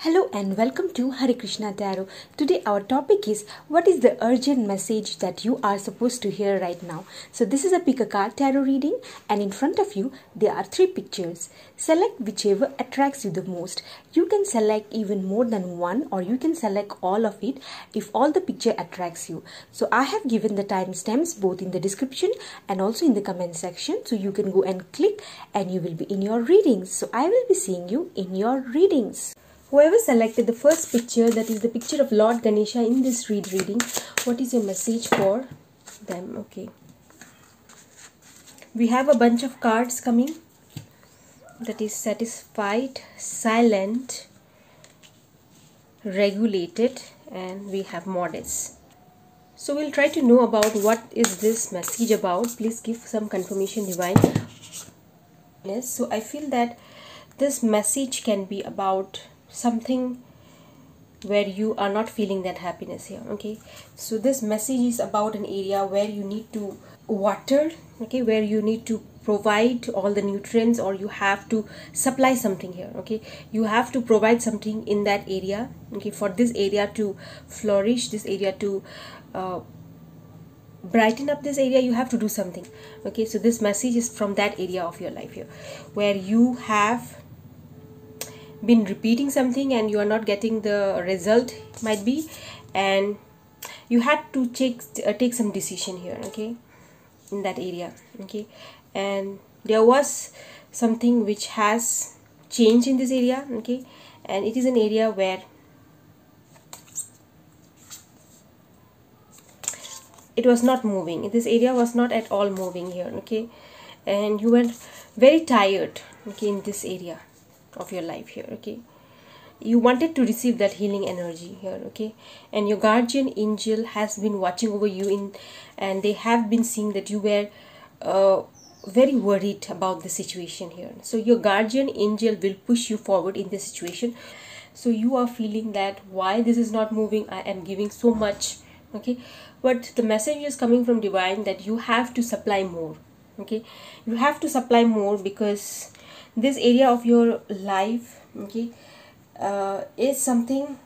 Hello and welcome to Hare Krishna Tarot. Today our topic is what is the urgent message that you are supposed to hear right now. So this is a pick a card tarot reading and in front of you there are three pictures. Select whichever attracts you the most. You can select even more than one or you can select all of it if all the picture attracts you. So I have given the timestamps both in the description and also in the comment section so you can go and click and you will be in your readings. So I will be seeing you in your readings. Whoever selected the first picture, that is the picture of Lord Ganesha in this read reading, what is your message for them? Okay. We have a bunch of cards coming. That is satisfied, silent, regulated, and we have modest. So we'll try to know about what is this message about. Please give some confirmation divine. Yes, so I feel that this message can be about something where you are not feeling that happiness here okay? So this message is about an area where you need to water okay? Where you need to provide all the nutrients or you have to supply something here okay? You have to provide something in that area okay? For this area to flourish this area to uh, brighten up this area you have to do something okay? So this message is from that area of your life here where you have been repeating something and you are not getting the result might be and you had to take uh, take some decision here okay in that area okay. And there was something which has changed in this area okay and it is an area where it was not moving. This area was not at all moving here okay. And you were very tired okay in this area of your life here okay? You wanted to receive that healing energy here okay? And your guardian angel has been watching over you in and they have been seeing that you were uh, very worried about the situation here. So your guardian angel will push you forward in this situation. So you are feeling that why this is not moving? I am giving so much okay? But the message is coming from divine that you have to supply more okay? You have to supply more because this area of your life okay uh, is something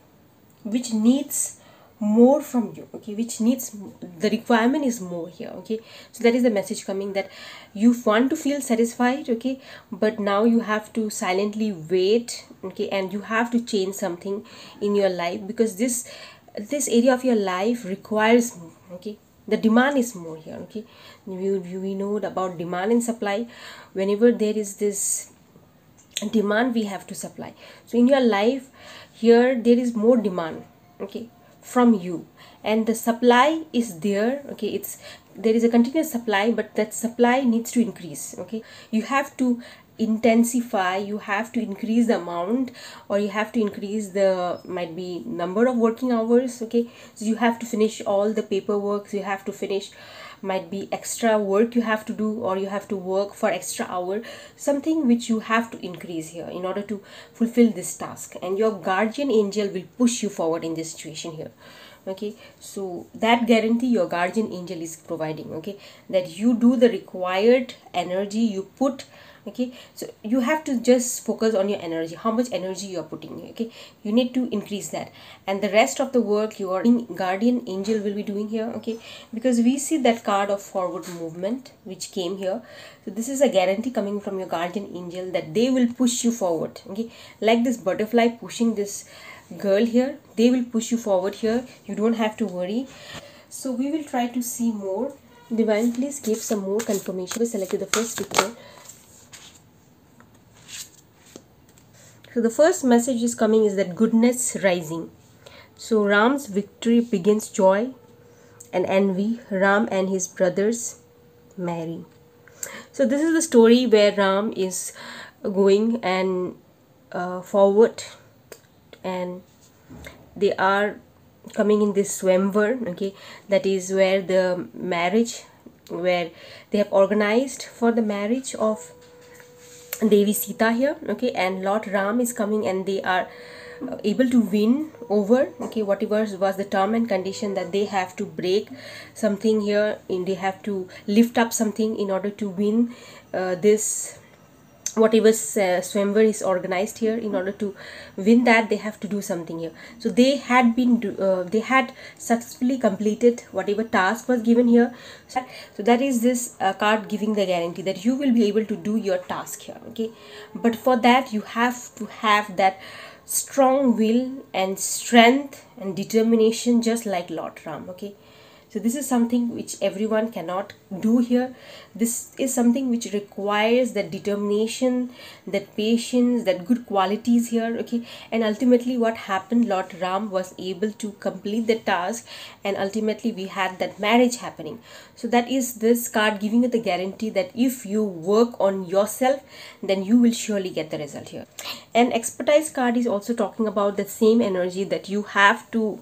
which needs more from you okay which needs the requirement is more here okay. So that is the message coming that you want to feel satisfied okay but now you have to silently wait okay and you have to change something in your life because this this area of your life requires okay. The demand is more here okay. We, we know about demand and supply. Whenever there is this demand we have to supply. So in your life here there is more demand okay from you. And the supply is there okay it's there is a continuous supply but that supply needs to increase okay. You have to intensify you have to increase the amount or you have to increase the might be number of working hours okay? So you have to finish all the paperwork you have to finish might be extra work you have to do or you have to work for extra hour. Something which you have to increase here in order to fulfill this task. And your guardian angel will push you forward in this situation here okay? So that guarantee your guardian angel is providing okay? That you do the required energy you put okay so you have to just focus on your energy how much energy you are putting okay? You need to increase that. And the rest of the work your guardian angel will be doing here okay? Because we see that card of forward movement which came here. So this is a guarantee coming from your guardian angel that they will push you forward okay? Like this butterfly pushing this girl here they will push you forward here. You don't have to worry. So we will try to see more. Divine please give some more confirmation. We selected the first picture So the first message is coming is that goodness rising. So Ram's victory begins joy and envy. Ram and his brothers marry. So this is the story where Ram is going and uh, forward and they are coming in this swamvar okay that is where the marriage where they have organized for the marriage of Devi Sita here okay and Lord Ram is coming and they are uh, able to win over okay whatever was the term and condition that they have to break something here and they have to lift up something in order to win uh, this whatever uh, swayamvar is organized here in order to win that they have to do something here. So they had been do, uh, they had successfully completed whatever task was given here. So, so that is this uh, card giving the guarantee that you will be able to do your task here okay? But for that you have to have that strong will and strength and determination just like lord ram okay so this is something which everyone cannot do here. This is something which requires that determination that patience that good qualities here okay? And ultimately what happened lord ram was able to complete the task and ultimately we had that marriage happening. So that is this card giving you the guarantee that if you work on yourself then you will surely get the result here. And expertise card is also talking about the same energy that you have to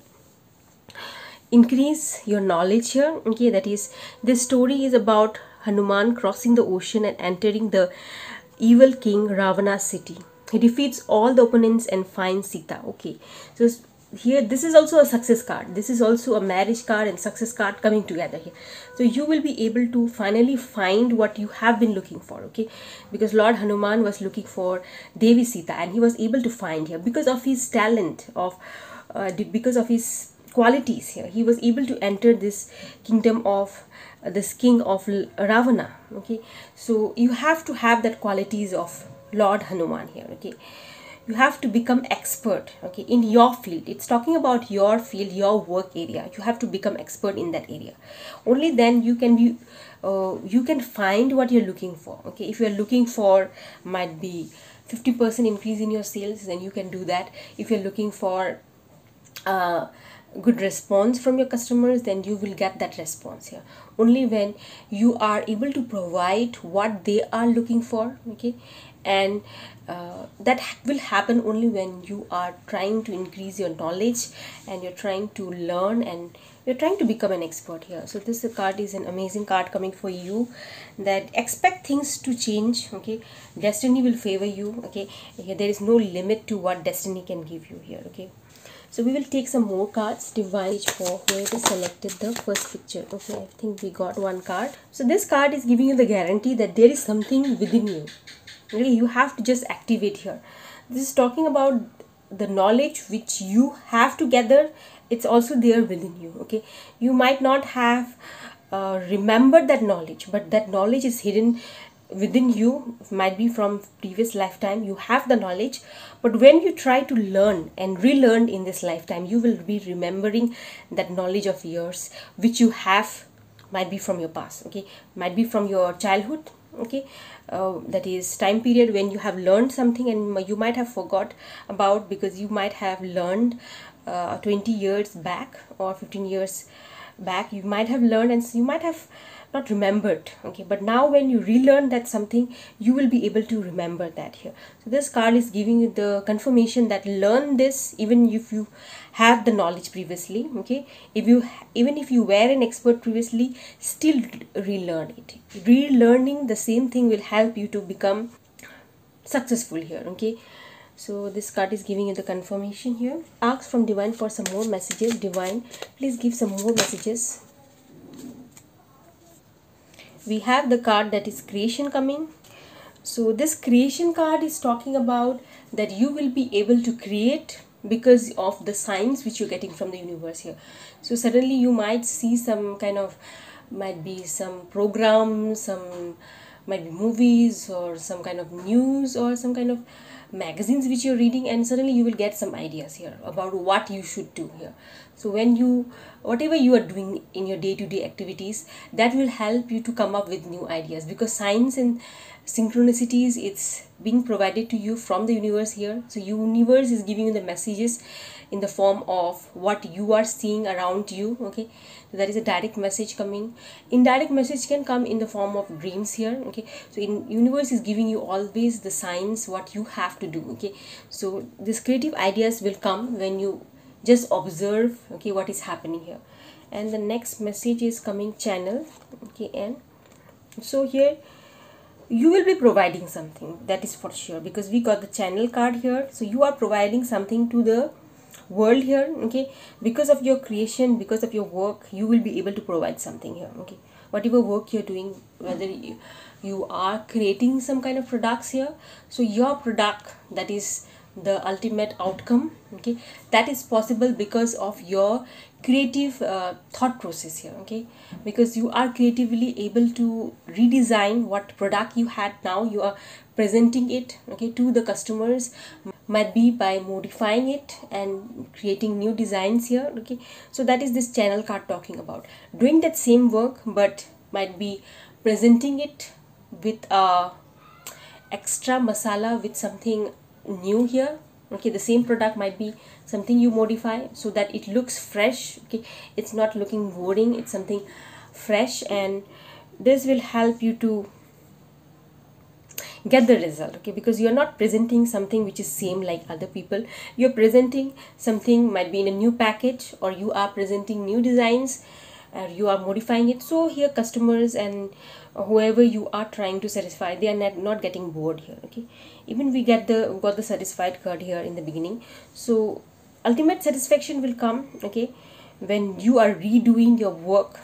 increase your knowledge here okay that is this story is about hanuman crossing the ocean and entering the evil king ravana's city. He defeats all the opponents and finds sita okay. So here this is also a success card. This is also a marriage card and success card coming together here. So you will be able to finally find what you have been looking for okay. Because lord hanuman was looking for devi sita and he was able to find here because of his talent of uh, because of his qualities here. He was able to enter this kingdom of uh, this king of ravana okay? So you have to have that qualities of lord hanuman here okay? You have to become expert okay in your field. It's talking about your field your work area. You have to become expert in that area. Only then you can be uh, you can find what you're looking for okay? If you're looking for might be 50% increase in your sales then you can do that. If you're looking for uh, good response from your customers then you will get that response here. Only when you are able to provide what they are looking for okay? And uh, that will happen only when you are trying to increase your knowledge and you're trying to learn and you're trying to become an expert here. So this card is an amazing card coming for you that expect things to change okay? Destiny will favor you okay? There is no limit to what destiny can give you here okay so we will take some more cards divide for whoever selected the first picture. Okay i think we got one card. So this card is giving you the guarantee that there is something within you. Really you have to just activate here. This is talking about the knowledge which you have to gather it's also there within you okay? You might not have uh, remembered that knowledge but that knowledge is hidden within you might be from previous lifetime you have the knowledge but when you try to learn and relearn in this lifetime you will be remembering that knowledge of yours which you have might be from your past okay? Might be from your childhood okay? Uh, that is time period when you have learned something and you might have forgot about because you might have learned uh, 20 years back or 15 years back. You might have learned and you might have not remembered okay? But now when you relearn that something you will be able to remember that here. So this card is giving you the confirmation that learn this even if you have the knowledge previously okay? If you even if you were an expert previously still relearn it. Relearning the same thing will help you to become successful here okay? So this card is giving you the confirmation here. Ask from divine for some more messages. Divine please give some more messages we have the card that is creation coming. So this creation card is talking about that you will be able to create because of the signs which you're getting from the universe here. So suddenly you might see some kind of might be some program some might be movies or some kind of news or some kind of magazines which you're reading and suddenly you will get some ideas here about what you should do here. So when you whatever you are doing in your day-to-day activities that will help you to come up with new ideas because science and synchronicities it's being provided to you from the universe here. So universe is giving you the messages in the form of what you are seeing around you okay? So that is a direct message coming. Indirect message can come in the form of dreams here okay? So in universe is giving you always the signs what you have to do okay? So these creative ideas will come when you just observe okay what is happening here. And the next message is coming channel okay? And so here you will be providing something. That is for sure because we got the channel card here. So you are providing something to the world here okay because of your creation because of your work you will be able to provide something here okay. Whatever work you're doing whether you, you are creating some kind of products here so your product that is the ultimate outcome okay? That is possible because of your creative uh, thought process here okay? Because you are creatively able to redesign what product you had now you are presenting it okay to the customers. Might be by modifying it and creating new designs here okay? So that is this channel card talking about. Doing that same work but might be presenting it with a extra masala with something new here okay the same product might be something you modify so that it looks fresh okay? It's not looking boring it's something fresh and this will help you to get the result okay? Because you're not presenting something which is same like other people. You're presenting something might be in a new package or you are presenting new designs or you are modifying it. So here customers and whoever you are trying to satisfy they are not, getting bored here okay? Even we get the got the satisfied card here in the beginning. So ultimate satisfaction will come okay when you are redoing your work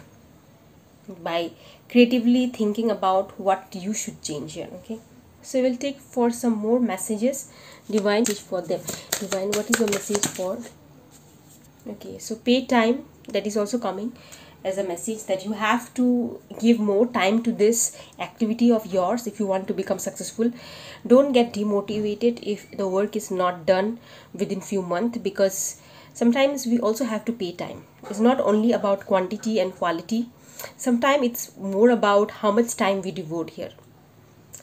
by creatively thinking about what you should change here okay? So we'll take for some more messages. Divine for them. Divine what is the message for? Okay so pay time that is also coming as a message that you have to give more time to this activity of yours if you want to become successful. Don't get demotivated if the work is not done within few months because sometimes we also have to pay time. It's not only about quantity and quality. Sometimes it's more about how much time we devote here.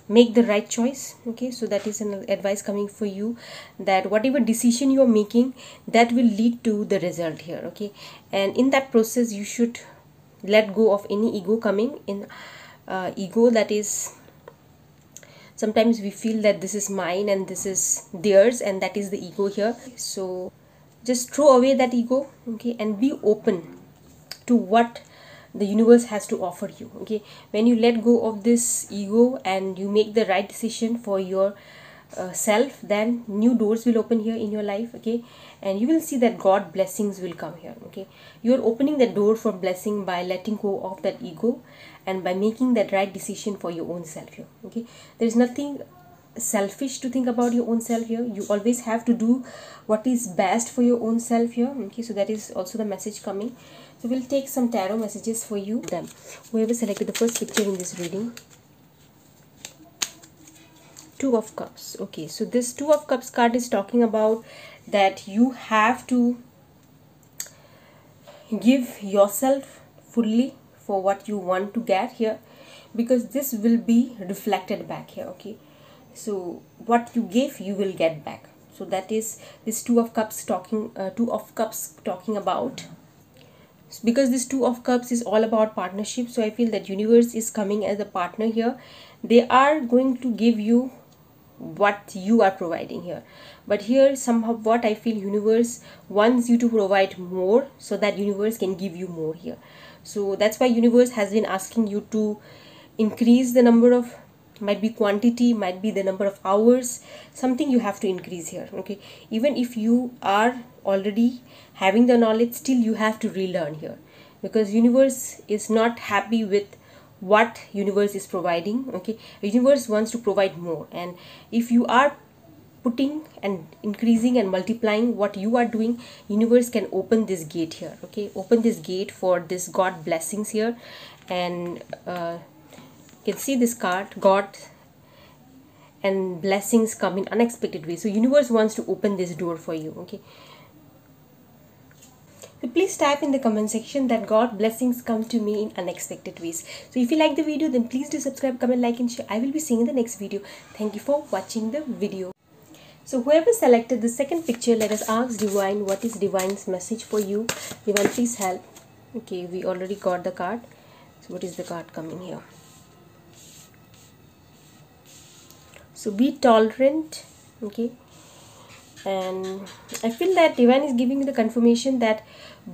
Make the right choice okay? So that is an advice coming for you that whatever decision you are making that will lead to the result here okay? And in that process you should let go of any ego coming in uh, ego that is sometimes we feel that this is mine and this is theirs and that is the ego here. So just throw away that ego okay and be open to what the universe has to offer you okay? When you let go of this ego and you make the right decision for your uh, self then new doors will open here in your life okay? And you will see that god blessings will come here okay? You're opening the door for blessing by letting go of that ego and by making that right decision for your own self here okay? There's nothing selfish to think about your own self here. You always have to do what is best for your own self here okay? So that is also the message coming. So we'll take some tarot messages for you. Them. Whoever selected the first picture in this reading two of cups. Okay so this two of cups card is talking about that you have to give yourself fully for what you want to get here because this will be reflected back here okay? So what you give you will get back. So that is this two of cups talking uh, two of cups talking about. Because this two of cups is all about partnership so i feel that universe is coming as a partner here. They are going to give you what you are providing here. But here somehow what i feel universe wants you to provide more so that universe can give you more here. So that's why universe has been asking you to increase the number of might be quantity might be the number of hours something you have to increase here okay? Even if you are already having the knowledge still you have to relearn here. Because universe is not happy with what universe is providing okay? Universe wants to provide more. And if you are putting and increasing and multiplying what you are doing universe can open this gate here okay? Open this gate for this god blessings here. And uh, you can see this card god and blessings come in unexpected ways so universe wants to open this door for you okay so please type in the comment section that God blessings come to me in unexpected ways. So if you like the video then please do subscribe, comment, like and share. I will be seeing in the next video. Thank you for watching the video. So whoever selected the second picture, let us ask Divine what is Divine's message for you. Divine please help. Okay, we already got the card. So what is the card coming here? So be tolerant. Okay and i feel that divine is giving me the confirmation that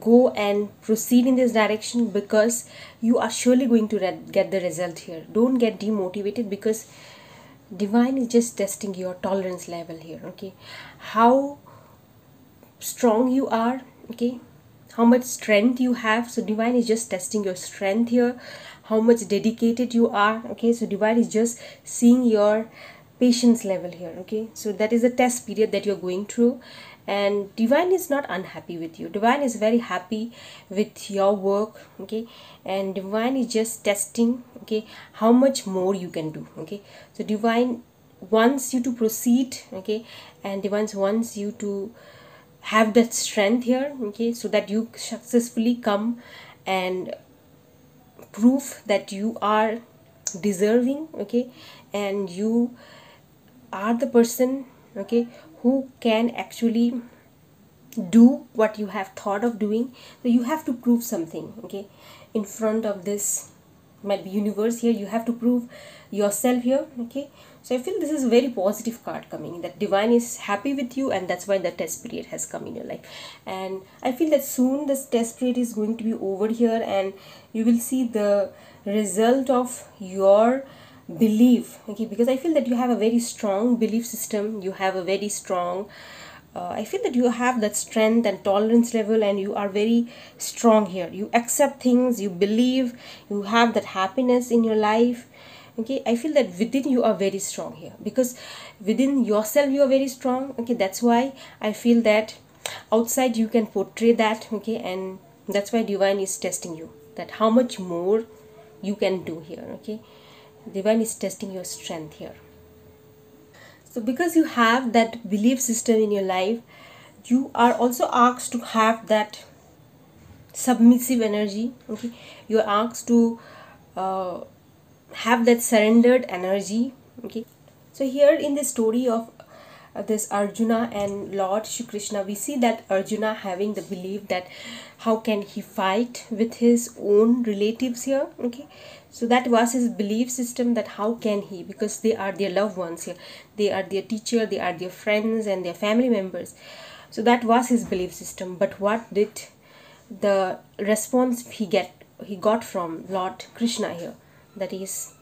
go and proceed in this direction because you are surely going to get the result here. Don't get demotivated because divine is just testing your tolerance level here okay? How strong you are okay? How much strength you have. So divine is just testing your strength here. How much dedicated you are okay? So divine is just seeing your patience level here okay? So that is a test period that you're going through. And divine is not unhappy with you. Divine is very happy with your work okay? And divine is just testing okay how much more you can do okay? So divine wants you to proceed okay? And divine wants you to have that strength here okay? So that you successfully come and prove that you are deserving okay? And you are the person okay who can actually do what you have thought of doing so you have to prove something okay? In front of this might be universe here you have to prove yourself here okay? So i feel this is a very positive card coming that divine is happy with you and that's why the test period has come in your life. And i feel that soon this test period is going to be over here and you will see the result of your belief okay because i feel that you have a very strong belief system you have a very strong uh, i feel that you have that strength and tolerance level and you are very strong here. You accept things you believe you have that happiness in your life okay? I feel that within you are very strong here because within yourself you are very strong okay? That's why i feel that outside you can portray that okay? And that's why divine is testing you that how much more you can do here okay divine is testing your strength here. So because you have that belief system in your life you are also asked to have that submissive energy okay? You are asked to uh, have that surrendered energy okay? So here in the story of Uh, this arjuna and lord shri krishna we see that arjuna having the belief that how can he fight with his own relatives here okay? So that was his belief system that how can he because they are their loved ones here. They are their teacher they are their friends and their family members. So that was his belief system. But what did the response he get he got from lord krishna here? That is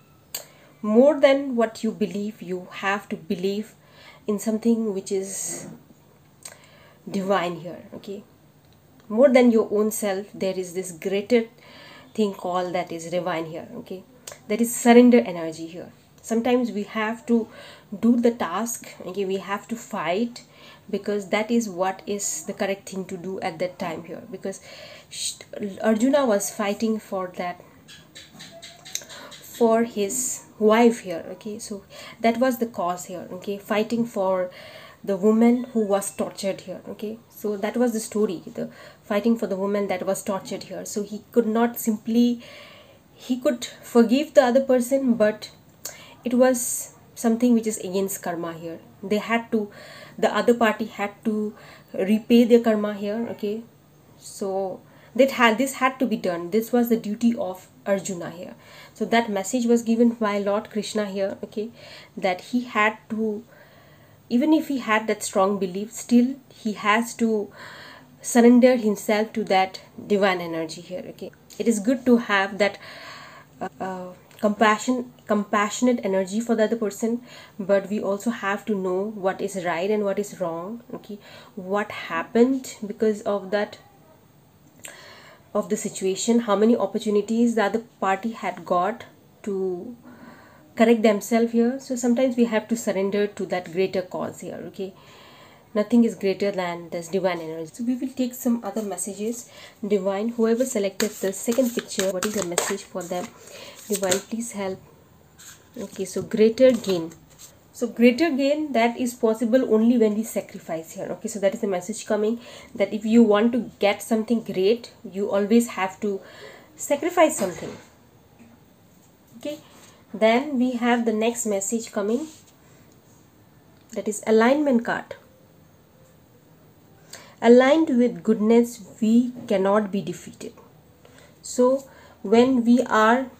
more than what you believe you have to believe in something which is divine here okay? More than your own self there is this greater thing called that is divine here okay? That is surrender energy here. Sometimes we have to do the task okay? We have to fight because that is what is the correct thing to do at that time here. Because arjuna was fighting for that for his wife here okay? So that was the cause here okay? Fighting for the woman who was tortured here okay? So that was the story the fighting for the woman that was tortured here. So he could not simply he could forgive the other person but it was something which is against karma here. They had to the other party had to repay their karma here okay? So that had this had to be done. This was the duty of arjuna here. So that message was given by lord krishna here okay that he had to even if he had that strong belief still he has to surrender himself to that divine energy here okay. It is good to have that uh, uh, compassion compassionate energy for the other person but we also have to know what is right and what is wrong okay. What happened because of that of the situation how many opportunities the other party had got to correct themselves here. So sometimes we have to surrender to that greater cause here okay? Nothing is greater than this divine energy. So we will take some other messages. Divine whoever selected the second picture what is the message for them? Divine please help. Okay so greater gain so greater gain that is possible only when we sacrifice here okay? So that is the message coming that if you want to get something great you always have to sacrifice something okay? Then we have the next message coming that is alignment card. Aligned with goodness we cannot be defeated. So when we are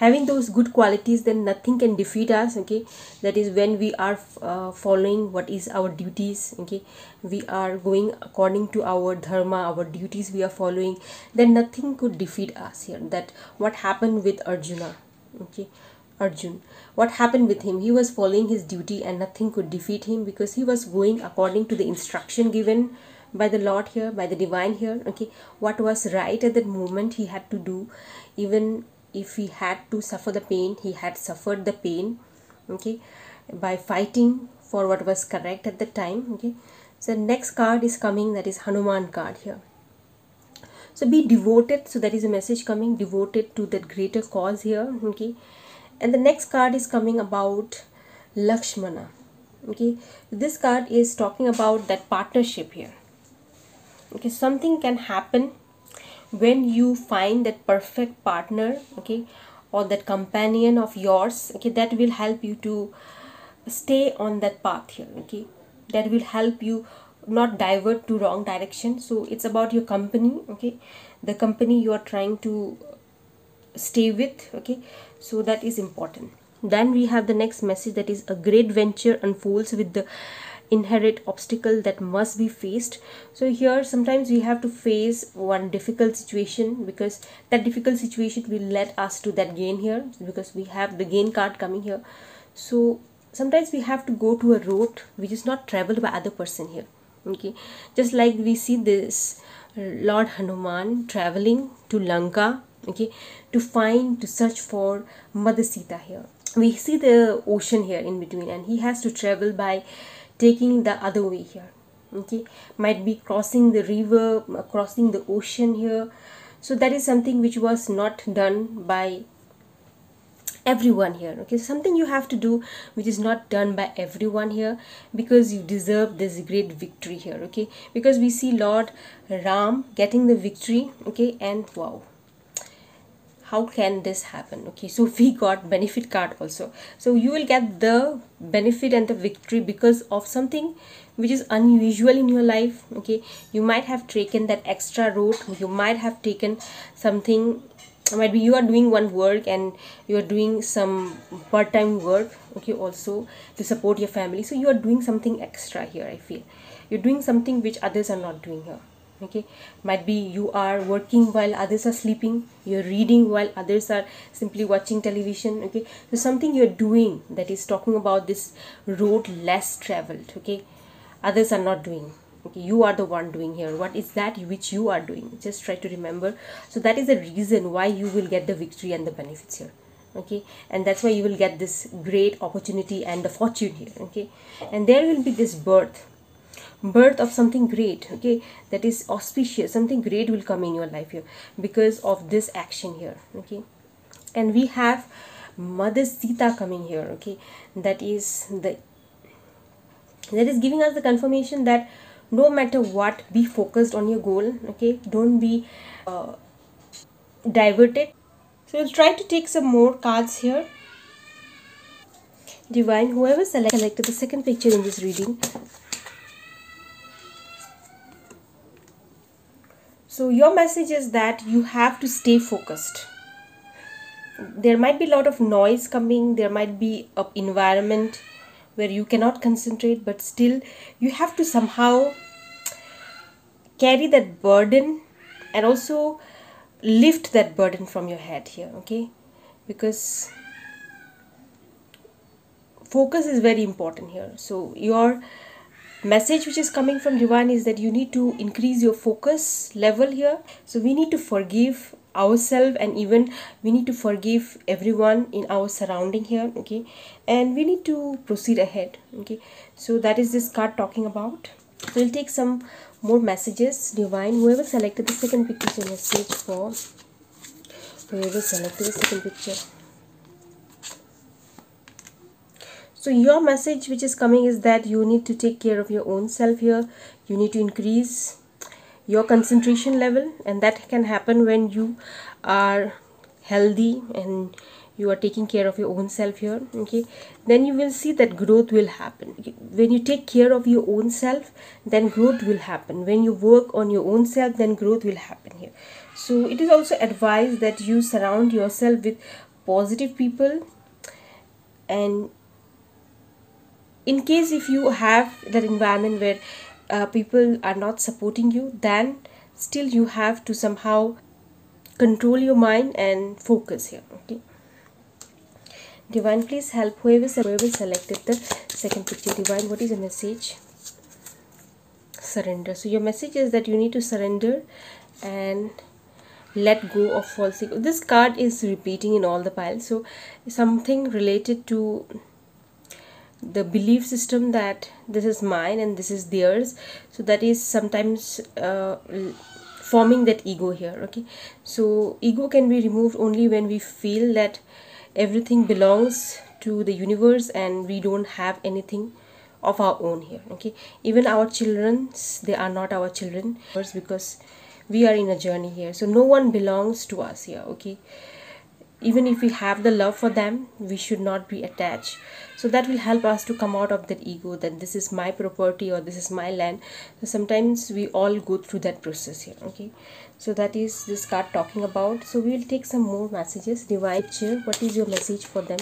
having those good qualities then nothing can defeat us okay that is when we are uh, following what is our duties okay we are going according to our dharma our duties we are following then nothing could defeat us here that what happened with arjuna okay Arjun. What happened with him? He was following his duty and nothing could defeat him because he was going according to the instruction given by the Lord here, by the divine here. Okay, what was right at that moment he had to do, even if he had to suffer the pain he had suffered the pain okay by fighting for what was correct at the time okay. So next card is coming that is hanuman card here. So be devoted so that is a message coming devoted to that greater cause here okay. And the next card is coming about lakshmana okay. This card is talking about that partnership here okay. Something can happen when you find that perfect partner okay or that companion of yours okay that will help you to stay on that path here okay. That will help you not divert to wrong direction. So it's about your company okay the company you are trying to stay with okay. So that is important. Then we have the next message that is a great venture unfolds with the inherent obstacle that must be faced. So here sometimes we have to face one difficult situation because that difficult situation will let us to that gain here because we have the gain card coming here. So sometimes we have to go to a road which is not traveled by other person here. Okay? Just like we see this uh, lord hanuman traveling to lanka okay to find to search for mother sita here. We see the ocean here in between and he has to travel by taking the other way here okay? Might be crossing the river crossing the ocean here. So that is something which was not done by everyone here okay? Something you have to do which is not done by everyone here because you deserve this great victory here okay? Because we see lord ram getting the victory okay? And wow how can this happen? Okay so we got benefit card also. So you will get the benefit and the victory because of something which is unusual in your life okay? You might have taken that extra route you might have taken something might be you are doing one work and you are doing some part-time work okay also to support your family. So you are doing something extra here i feel. You're doing something which others are not doing here okay? Might be you are working while others are sleeping you're reading while others are simply watching television okay? So something you're doing that is talking about this road less traveled okay? Others are not doing okay? You are the one doing here. What is that which you are doing? Just try to remember. So that is the reason why you will get the victory and the benefits here okay? And that's why you will get this great opportunity and the fortune here okay? And there will be this birth birth of something great okay that is auspicious something great will come in your life here because of this action here okay. And we have mother sita coming here okay that is the that is giving us the confirmation that no matter what be focused on your goal okay don't be uh, diverted. So we'll try to take some more cards here. Divine whoever select, selected the second picture in this reading so your message is that you have to stay focused. There might be a lot of noise coming there might be a environment where you cannot concentrate but still you have to somehow carry that burden and also lift that burden from your head here okay? Because focus is very important here. So your message which is coming from divine is that you need to increase your focus level here. So we need to forgive ourselves and even we need to forgive everyone in our surrounding here okay? And we need to proceed ahead okay? So that is this card talking about. So we'll take some more messages. Divine whoever selected the second picture message for whoever selected the second picture so your message which is coming is that you need to take care of your own self here. You need to increase your concentration level and that can happen when you are healthy and you are taking care of your own self here okay? Then you will see that growth will happen. When you take care of your own self then growth will happen. When you work on your own self then growth will happen here. So it is also advised that you surround yourself with positive people and in case if you have that environment where uh, people are not supporting you then still you have to somehow control your mind and focus here okay? Divine please help whoever, whoever selected the second picture. Divine what is the message? Surrender. So your message is that you need to surrender and let go of false ego. This card is repeating in all the piles so something related to the belief system that this is mine and this is theirs. So that is sometimes uh, forming that ego here okay? So ego can be removed only when we feel that everything belongs to the universe and we don't have anything of our own here okay? Even our children's they are not our children because we are in a journey here. So no one belongs to us here okay? Even if we have the love for them we should not be attached so that will help us to come out of that ego that this is my property or this is my land. So sometimes we all go through that process here okay? So that is this card talking about. So we will take some more messages. Chair what is your message for them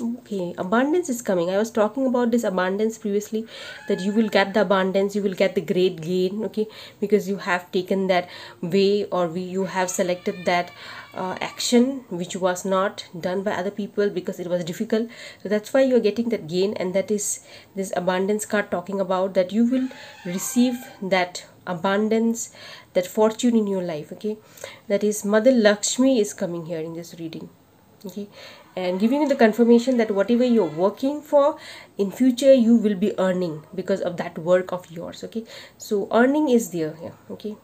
okay abundance is coming. I was talking about this abundance previously that you will get the abundance you will get the great gain okay? Because you have taken that way or we, you have selected that uh, action which was not done by other people because it was difficult. So that's why you're getting that gain and that is this abundance card talking about that you will receive that abundance that fortune in your life okay? That is mother lakshmi is coming here in this reading okay and giving you the confirmation that whatever you're working for in future you will be earning because of that work of yours okay? So earning is there yeah okay?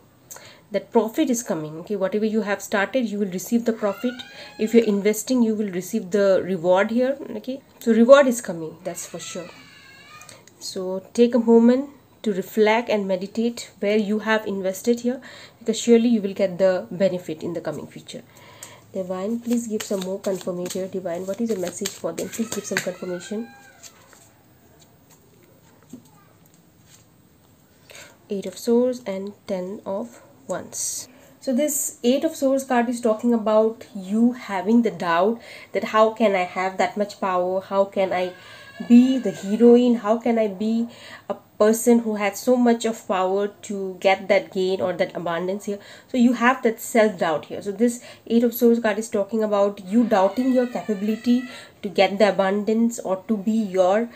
That profit is coming okay? Whatever you have started you will receive the profit. If you're investing you will receive the reward here okay? So reward is coming that's for sure. So take a moment to reflect and meditate where you have invested here because surely you will get the benefit in the coming future divine please give some more confirmation. Divine what is the message for them? Please give some confirmation. Eight of swords and ten of wands. So this eight of swords card is talking about you having the doubt that how can i have that much power? How can i be the heroine? How can i be a person who had so much of power to get that gain or that abundance here? So you have that self-doubt here. So this eight of swords card is talking about you doubting your capability to get the abundance or to be your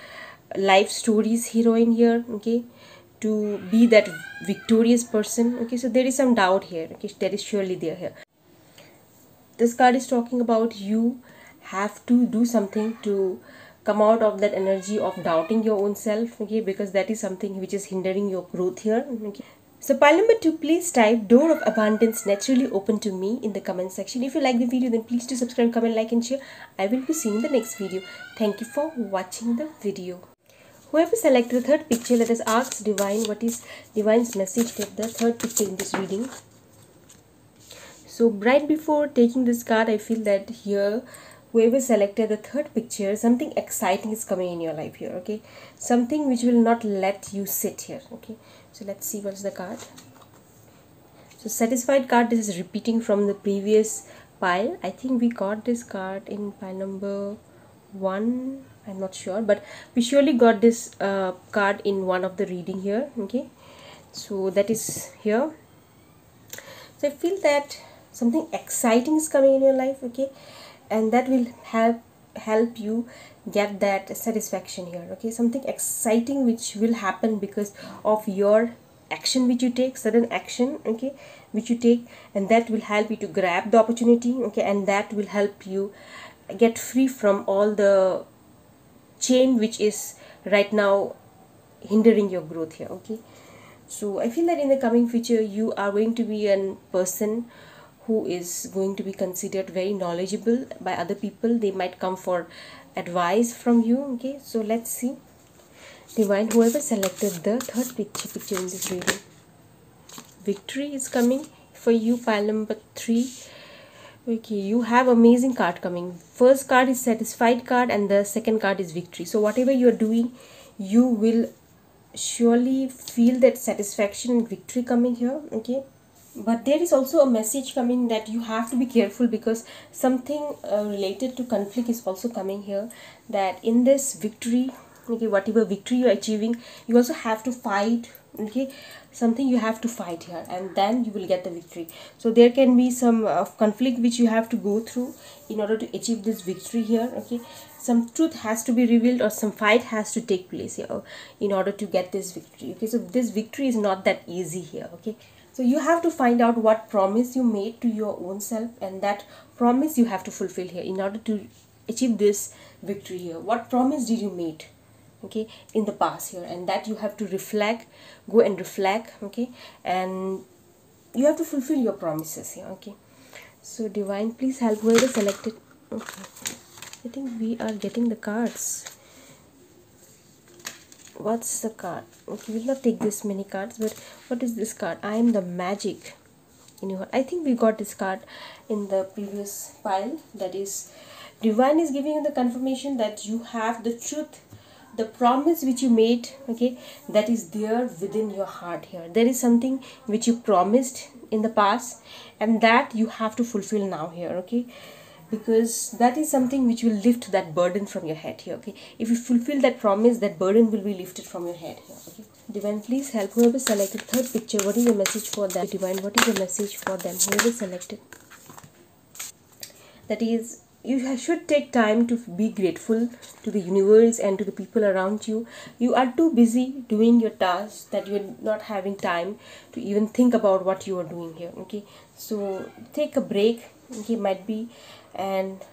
life stories heroine here okay? To be that victorious person okay? So there is some doubt here okay? There is surely there here. This card is talking about you have to do something to come out of that energy of doubting your own self okay because that is something which is hindering your growth here okay so pile number two, please type door of abundance naturally open to me in the comment section. If you like the video, then please do subscribe, comment, like and share. I will be seeing the next video. Thank you for watching the video. Whoever selected the third picture, let us ask Divine what is Divine's message for the third picture in this reading. So right before taking this card, I feel that here whoever selected the third picture something exciting is coming in your life here okay? Something which will not let you sit here okay? So let's see what's the card. So satisfied card this is repeating from the previous pile. I think we got this card in pile number one. I'm not sure but we surely got this uh, card in one of the reading here okay? So that is here. So i feel that something exciting is coming in your life okay and that will help help you get that satisfaction here okay? Something exciting which will happen because of your action which you take sudden action okay which you take and that will help you to grab the opportunity okay? And that will help you get free from all the chain which is right now hindering your growth here okay? So i feel that in the coming future you are going to be a person who is going to be considered very knowledgeable by other people they might come for advice from you okay? So let's see. Divine whoever selected the third picture picture in this video. Victory is coming for you pile number three. Okay you have amazing card coming. First card is satisfied card and the second card is victory. So whatever you're doing you will surely feel that satisfaction and victory coming here okay but there is also a message coming that you have to be careful because something uh, related to conflict is also coming here that in this victory okay whatever victory you're achieving you also have to fight okay? Something you have to fight here and then you will get the victory. So there can be some uh, conflict which you have to go through in order to achieve this victory here okay? Some truth has to be revealed or some fight has to take place here in order to get this victory okay? So this victory is not that easy here okay so you have to find out what promise you made to your own self and that promise you have to fulfill here in order to achieve this victory here. What promise did you make okay in the past here? And that you have to reflect go and reflect okay and you have to fulfill your promises here okay. So divine please help whoever selected. Okay. I think we are getting the cards what's the card? Okay we'll not take this many cards but what is this card? I am the magic in your i think we got this card in the previous pile that is divine is giving you the confirmation that you have the truth the promise which you made okay that is there within your heart here. There is something which you promised in the past and that you have to fulfill now here okay because that is something which will lift that burden from your head here okay? If you fulfill that promise that burden will be lifted from your head here okay? Divine please help whoever selected third picture. What is the message for them? Divine what is the message for them? Whoever selected. That is you should take time to be grateful to the universe and to the people around you. You are too busy doing your tasks that you're not having time to even think about what you are doing here okay? So take a break okay? Might be and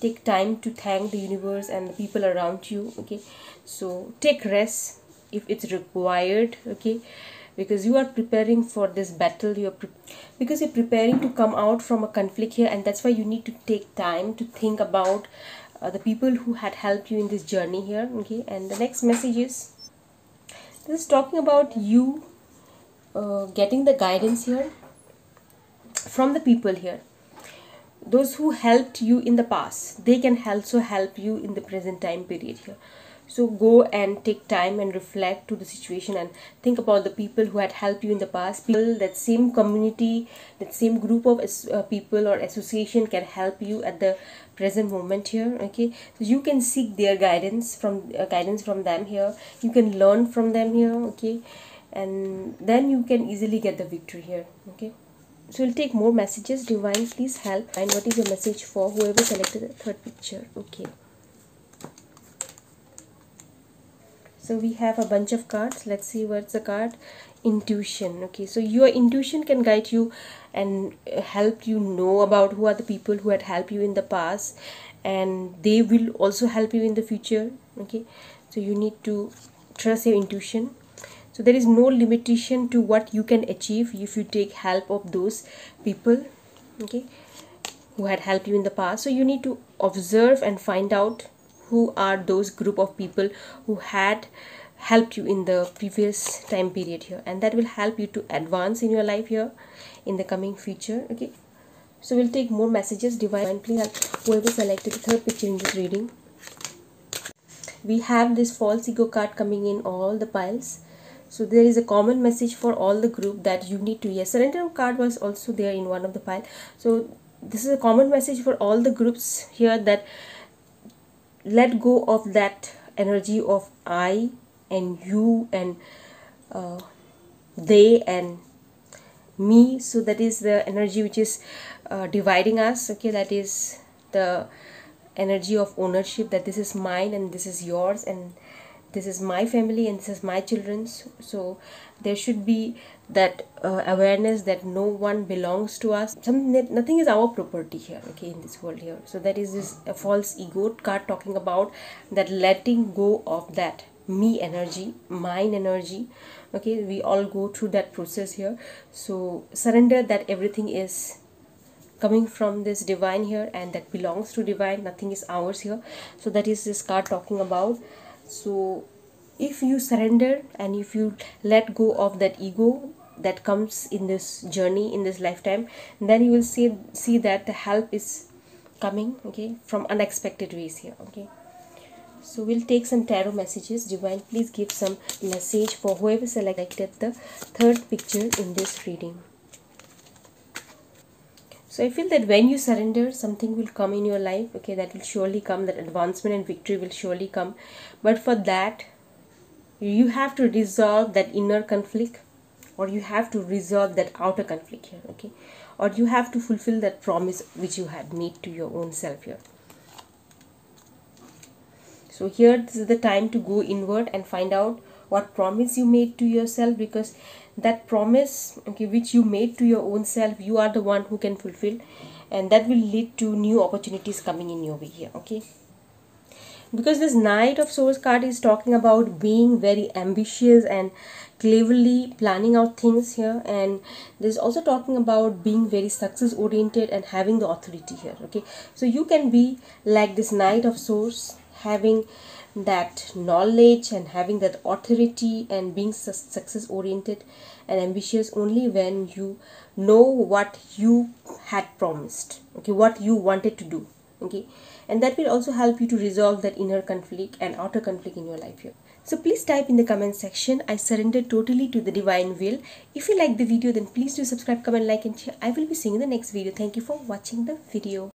take time to thank the universe and the people around you okay? So take rest if it's required okay? Because you are preparing for this battle you're because you're preparing to come out from a conflict here and that's why you need to take time to think about uh, the people who had helped you in this journey here okay? And the next message is this is talking about you uh, getting the guidance here from the people here those who helped you in the past they can also help you in the present time period here. So go and take time and reflect to the situation and think about the people who had helped you in the past. People that same community that same group of uh, people or association can help you at the present moment here okay? So you can seek their guidance from uh, guidance from them here. You can learn from them here okay? And then you can easily get the victory here okay so we'll take more messages. Divine please help. And what is your message for whoever selected the third picture? Okay. So we have a bunch of cards. Let's see what's the card. Intuition. Okay. So your intuition can guide you and help you know about who are the people who had helped you in the past. And they will also help you in the future. Okay. So you need to trust your intuition so there is no limitation to what you can achieve if you take help of those people okay who had helped you in the past. So you need to observe and find out who are those group of people who had helped you in the previous time period here. And that will help you to advance in your life here in the coming future okay. So we'll take more messages. Divine please help whoever selected the third picture in this reading. We have this false ego card coming in all the piles so there is a common message for all the group that you need to yes surrender card was also there in one of the pile so this is a common message for all the groups here that let go of that energy of I and you and uh, they and me. So that is the energy which is uh, dividing us okay? That is the energy of ownership that this is mine and this is yours and this is my family and this is my children's so there should be that uh, awareness that no one belongs to us. Some nothing is our property here okay in this world here. So that is this a false ego card talking about that letting go of that me energy mine energy okay. We all go through that process here. So surrender that everything is coming from this divine here and that belongs to divine. Nothing is ours here. So that is this card talking about so if you surrender and if you let go of that ego that comes in this journey in this lifetime then you will see see that the help is coming okay from unexpected ways here okay. So we'll take some tarot messages. Divine please give some message for whoever selected the third picture in this reading so i feel that when you surrender something will come in your life okay that will surely come that advancement and victory will surely come. But for that you have to resolve that inner conflict or you have to resolve that outer conflict here okay? Or you have to fulfill that promise which you had made to your own self here. So here this is the time to go inward and find out what promise you made to yourself because that promise okay which you made to your own self you are the one who can fulfill and that will lead to new opportunities coming in your way here okay? Because this knight of swords card is talking about being very ambitious and cleverly planning out things here and this also talking about being very success oriented and having the authority here okay? So you can be like this knight of swords having that knowledge and having that authority and being su- success oriented and ambitious only when you know what you had promised okay what you wanted to do okay? And that will also help you to resolve that inner conflict and outer conflict in your life here. So please type in the comment section i surrender totally to the divine will. If you like the video then please do subscribe comment like and share. I will be seeing you in the next video. Thank you for watching the video